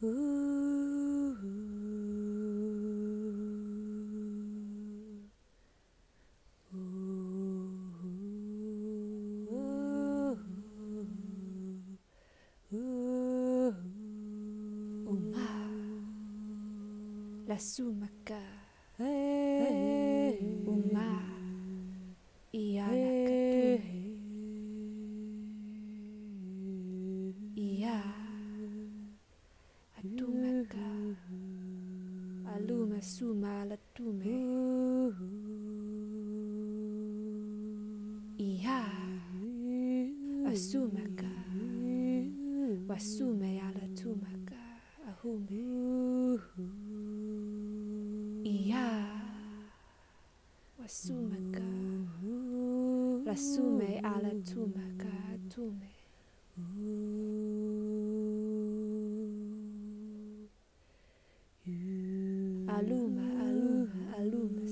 La sumaka. Atumaka aluma suma latume ia asumaka wasume alatumaka ahume. Ia wasumaka lasume alatumaka atume aluma aluma aluma